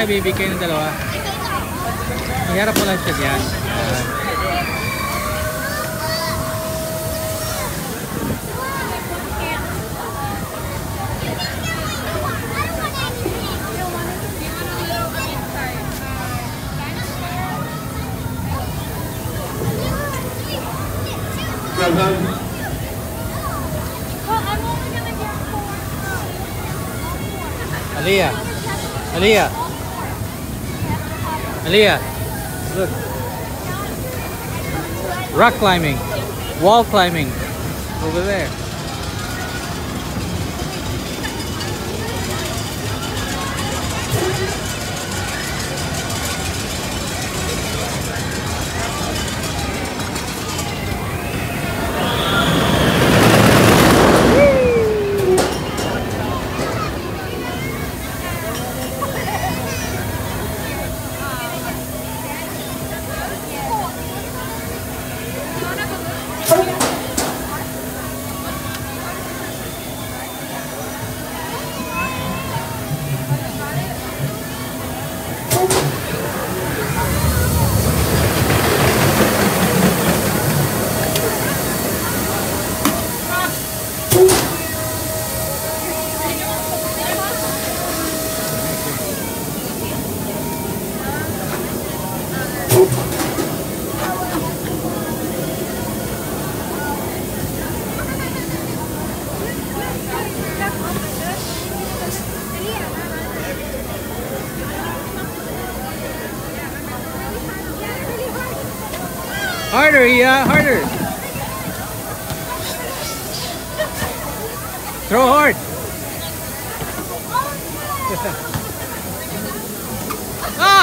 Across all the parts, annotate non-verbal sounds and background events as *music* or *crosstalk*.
kay baby kayo ng dalawa? Iharap mo lang siya dyan. Aliyah. Aliyah. Aliyah. Look. Rock climbing. Wall climbing. Over there.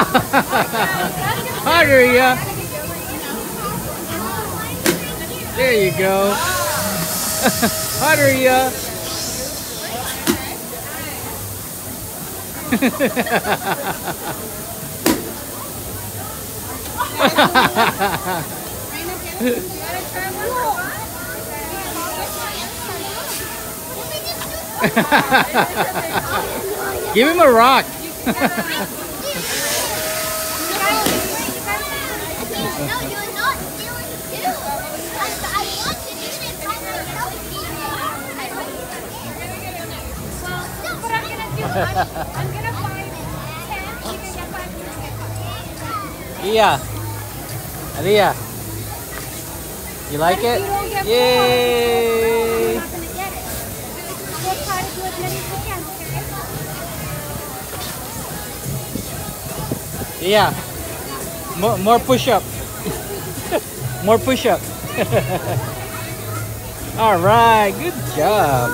*laughs* harder, yeah. There you go. *laughs* harder, yeah. *laughs* Give him a rock. Iya. Aliyah. You like it? Yay! Yeah. More, *laughs* more push up. more *laughs* push up. All right, good job.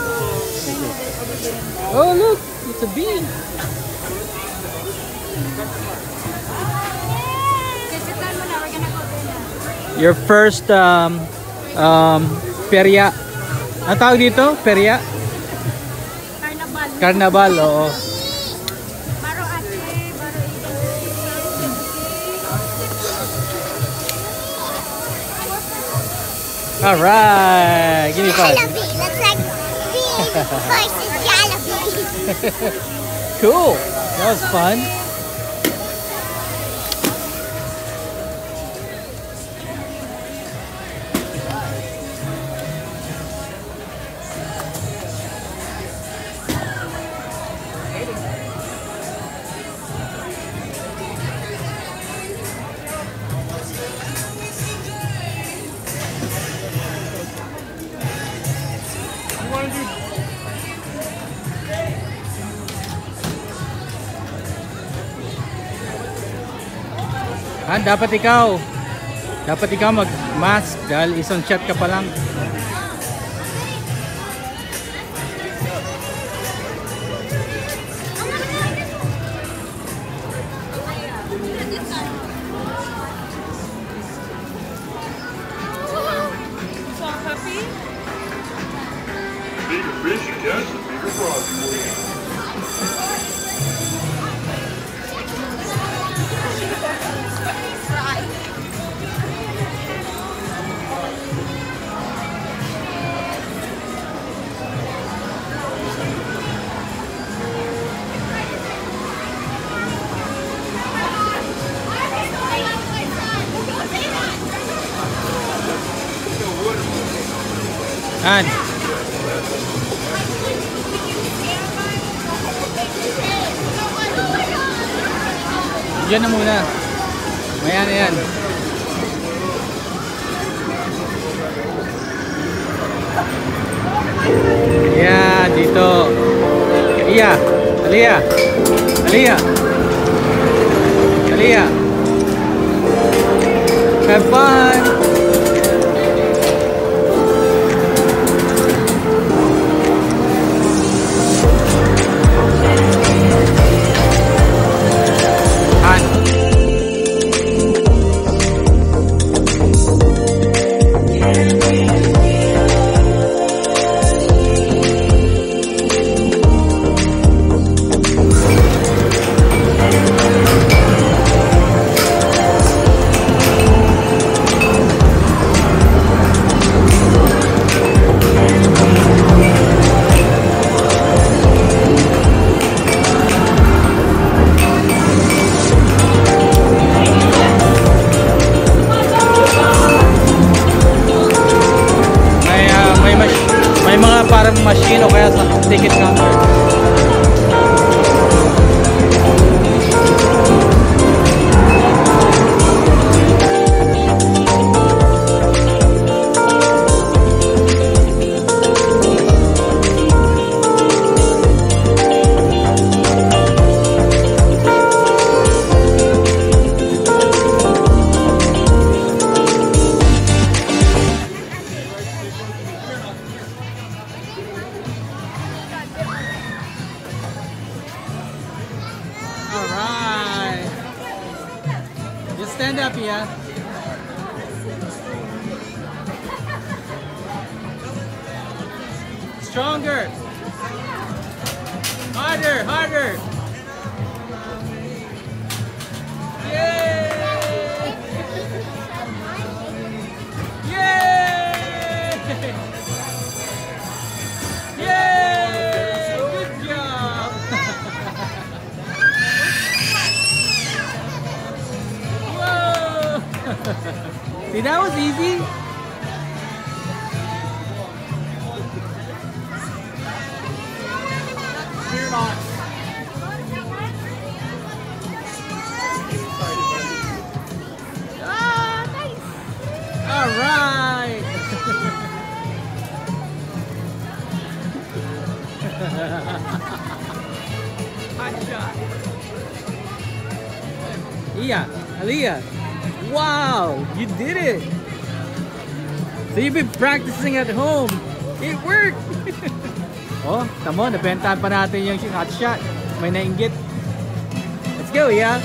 Oh, look, a bee. Your first um, um, perya. Ang tawag dito? Perya? Carnival. Carnival, oo. Baro ate, baro All right, give me five. Jollibee. Looks like bee versus Jollibee. *laughs* Cool. That was fun. Ah, dapat ikaw. Dapat ikaw mag-mask dahil isang shot ka pa lang. An. Diyan na muna. Maya na yan. Yeah, dito. Iya. Alia. Alia. Alia. Have fun. Stand up, yeah. Stronger. Harder, harder. See, that was easy. Nice. All right. Hot shot. Iya, Aliyah. Wow, you did it. So you've been practicing at home. It worked. *laughs* oh, tamo, nabentahan pa natin yung hot shot. May nainggit. Let's go, yeah.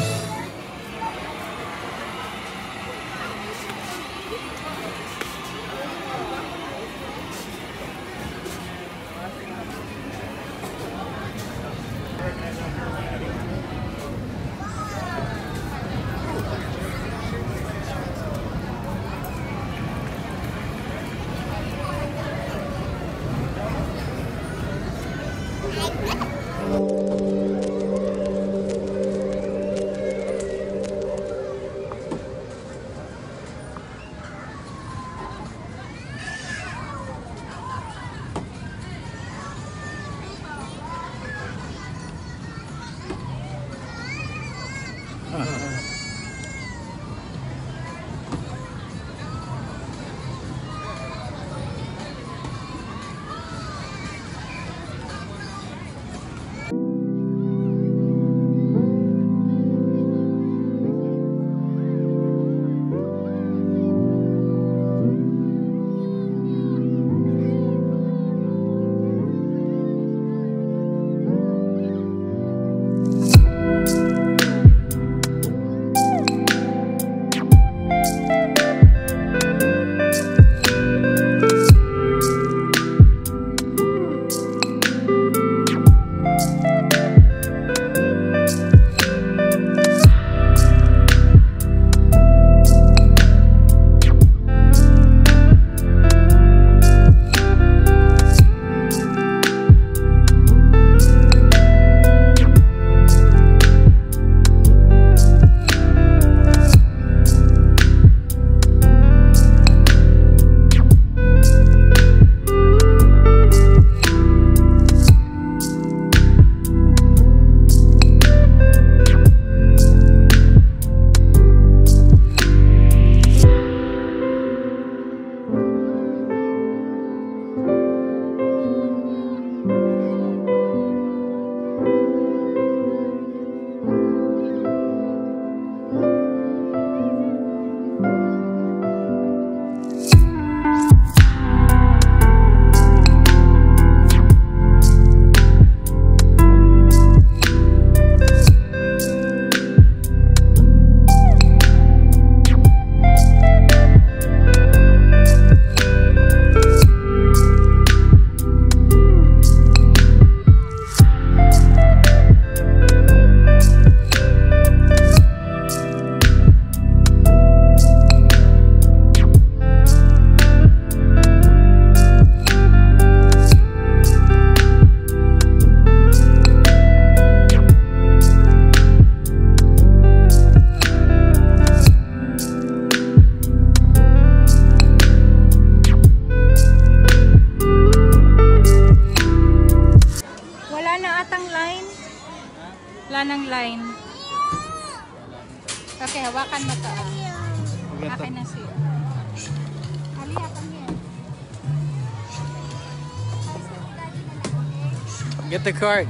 Cart.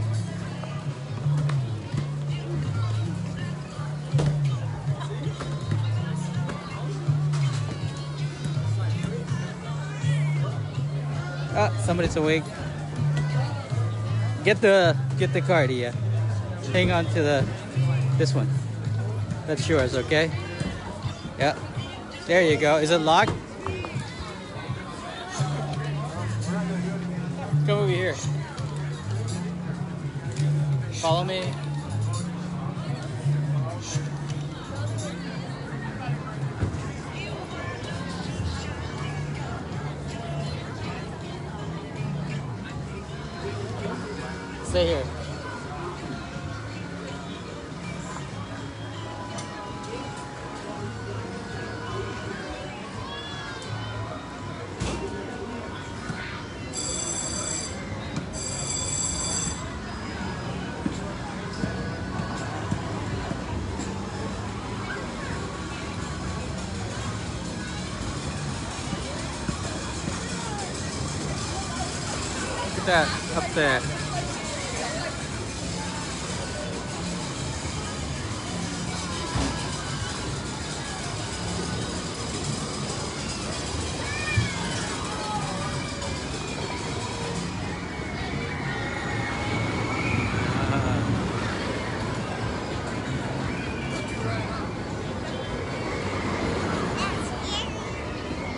Ah, somebody's awake. Get the get the card, yeah. Hang on to the this one. That's yours, okay? Yeah. There you go. Is it locked? Follow me. Stay here. That up there.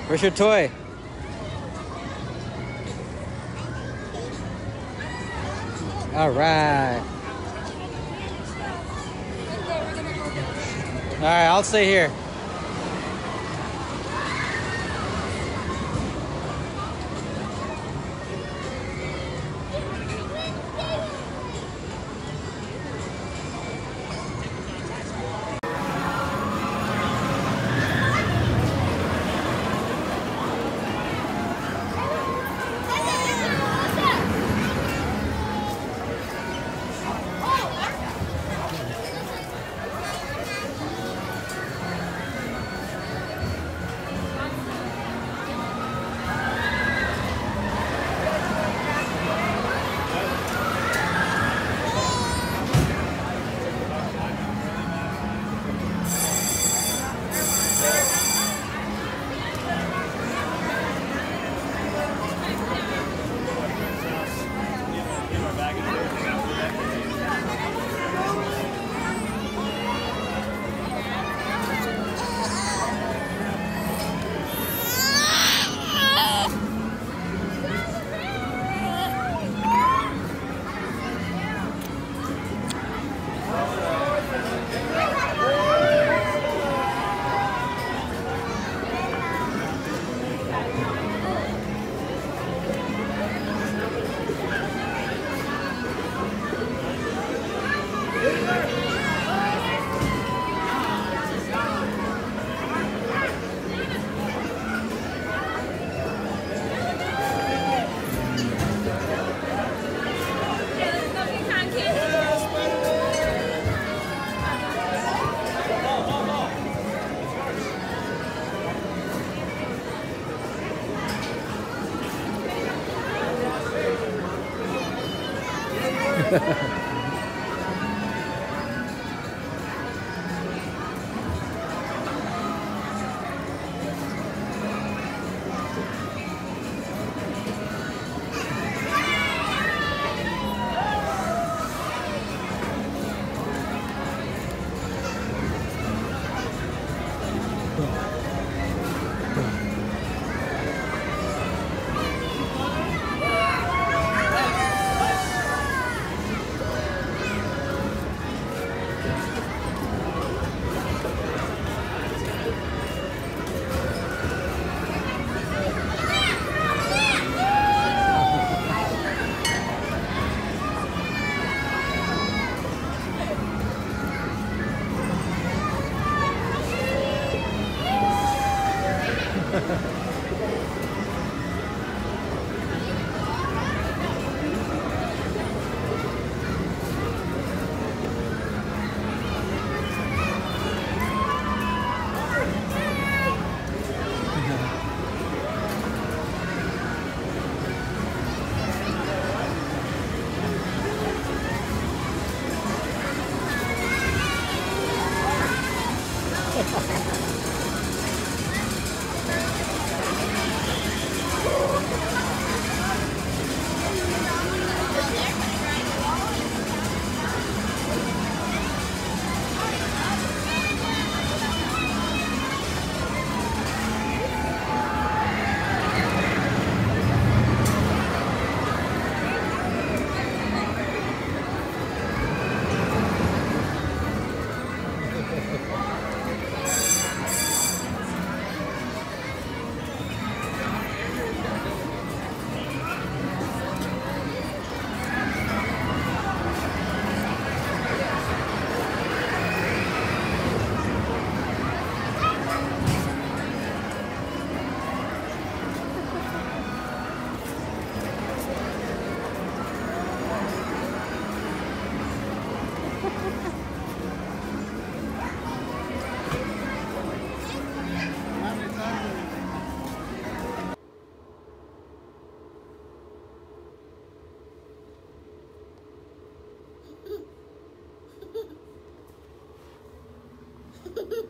Where's your toy? All right. All right, I'll stay here.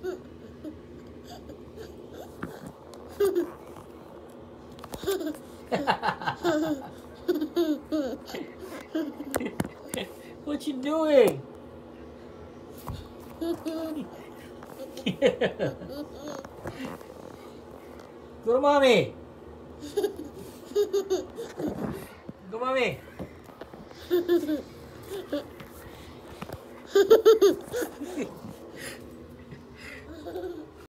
*laughs* what you doing? *laughs* Go to mommy.